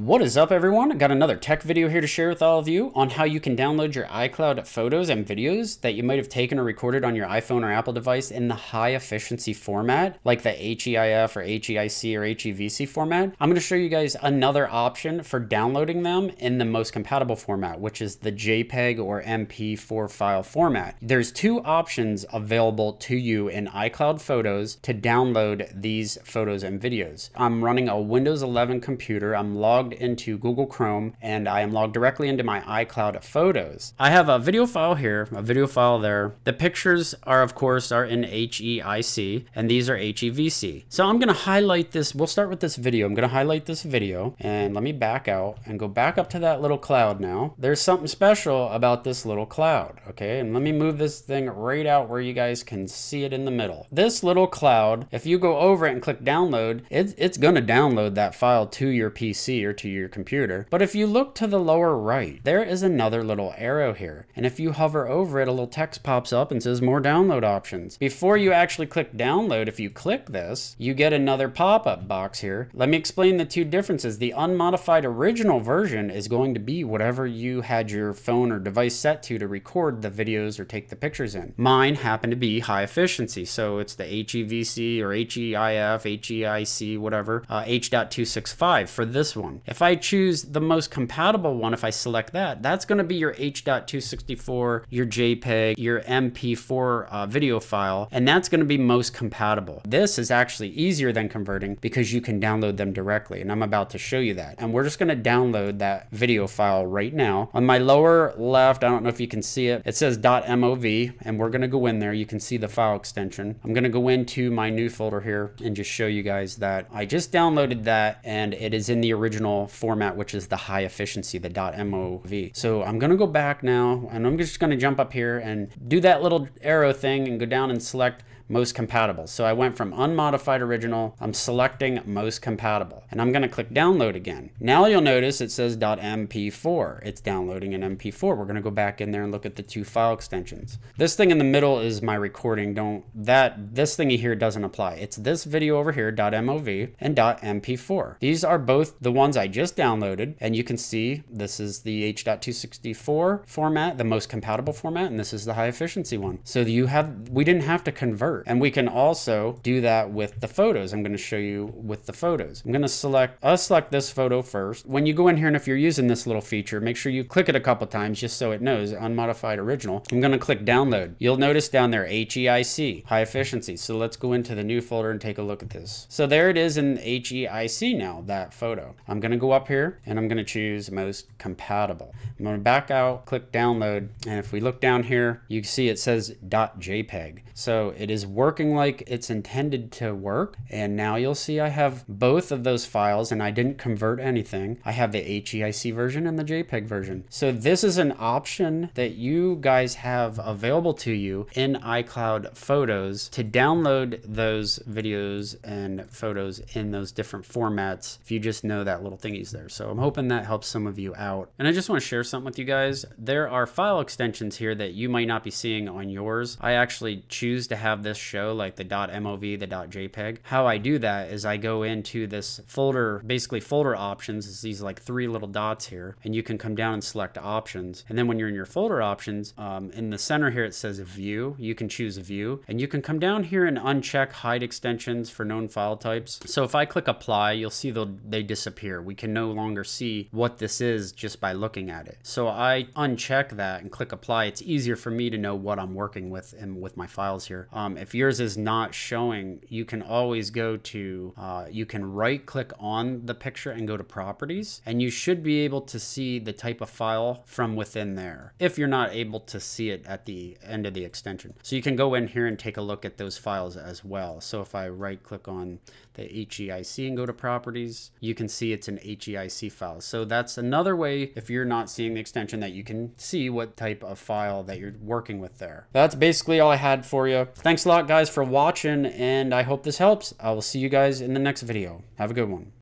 What is up everyone? I got another tech video here to share with all of you on how you can download your iCloud photos and videos that you might have taken or recorded on your iPhone or Apple device in the high efficiency format, like the HEIF or HEIC or HEVC format. I'm going to show you guys another option for downloading them in the most compatible format, which is the JPEG or MP4 file format. There's two options available to you in iCloud Photos to download these photos and videos. I'm running a Windows 11 computer. I'm logged logged into Google Chrome and I am logged directly into my iCloud photos. I have a video file here, a video file there. The pictures are of course are in HEIC and these are HEVC. So I'm gonna highlight this, we'll start with this video. I'm gonna highlight this video and let me back out and go back up to that little cloud now. There's something special about this little cloud, okay? And let me move this thing right out where you guys can see it in the middle. This little cloud, if you go over it and click download, it's, it's gonna download that file to your PC or to your computer. But if you look to the lower right, there is another little arrow here. And if you hover over it, a little text pops up and says more download options. Before you actually click download, if you click this, you get another pop-up box here. Let me explain the two differences. The unmodified original version is going to be whatever you had your phone or device set to to record the videos or take the pictures in. Mine happened to be high efficiency. So it's the HEVC or HEIF, HEIC, whatever, uh, H.265 for this one. If I choose the most compatible one, if I select that, that's going to be your H.264, your JPEG, your MP4 uh, video file, and that's going to be most compatible. This is actually easier than converting because you can download them directly, and I'm about to show you that. And we're just going to download that video file right now. On my lower left, I don't know if you can see it, it says .mov, and we're going to go in there. You can see the file extension. I'm going to go into my new folder here and just show you guys that I just downloaded that, and it is in the original format, which is the high efficiency, the .mov. So I'm gonna go back now and I'm just gonna jump up here and do that little arrow thing and go down and select most compatible. So I went from unmodified original, I'm selecting most compatible, and I'm gonna click download again. Now you'll notice it says .mp4. It's downloading an MP4. We're gonna go back in there and look at the two file extensions. This thing in the middle is my recording. Don't, that, this thingy here doesn't apply. It's this video over here, .mov and .mp4. These are both the ones I just downloaded, and you can see this is the H.264 format, the most compatible format, and this is the high efficiency one. So you have, we didn't have to convert and we can also do that with the photos. I'm going to show you with the photos. I'm going to select, I'll select this photo first. When you go in here and if you're using this little feature, make sure you click it a couple times just so it knows unmodified original. I'm going to click download. You'll notice down there HEIC, high efficiency. So let's go into the new folder and take a look at this. So there it is in HEIC now, that photo. I'm going to go up here and I'm going to choose most compatible. I'm going to back out, click download. And if we look down here, you see it says .jpeg. So it is working like it's intended to work. And now you'll see I have both of those files and I didn't convert anything. I have the HEIC version and the JPEG version. So this is an option that you guys have available to you in iCloud Photos to download those videos and photos in those different formats if you just know that little thingy's there. So I'm hoping that helps some of you out. And I just want to share something with you guys. There are file extensions here that you might not be seeing on yours. I actually choose to have this show like the .mov, the .jpeg. How I do that is I go into this folder, basically folder options, it's these like three little dots here, and you can come down and select options. And then when you're in your folder options, um, in the center here it says view, you can choose a view, and you can come down here and uncheck hide extensions for known file types. So if I click apply, you'll see they disappear. We can no longer see what this is just by looking at it. So I uncheck that and click apply. It's easier for me to know what I'm working with and with my files here. Um, if yours is not showing, you can always go to, uh, you can right click on the picture and go to properties, and you should be able to see the type of file from within there if you're not able to see it at the end of the extension. So you can go in here and take a look at those files as well. So if I right click on the HEIC and go to properties, you can see it's an HEIC file. So that's another way if you're not seeing the extension that you can see what type of file that you're working with there. That's basically all I had for you. Thanks a lot guys for watching and I hope this helps. I will see you guys in the next video. Have a good one.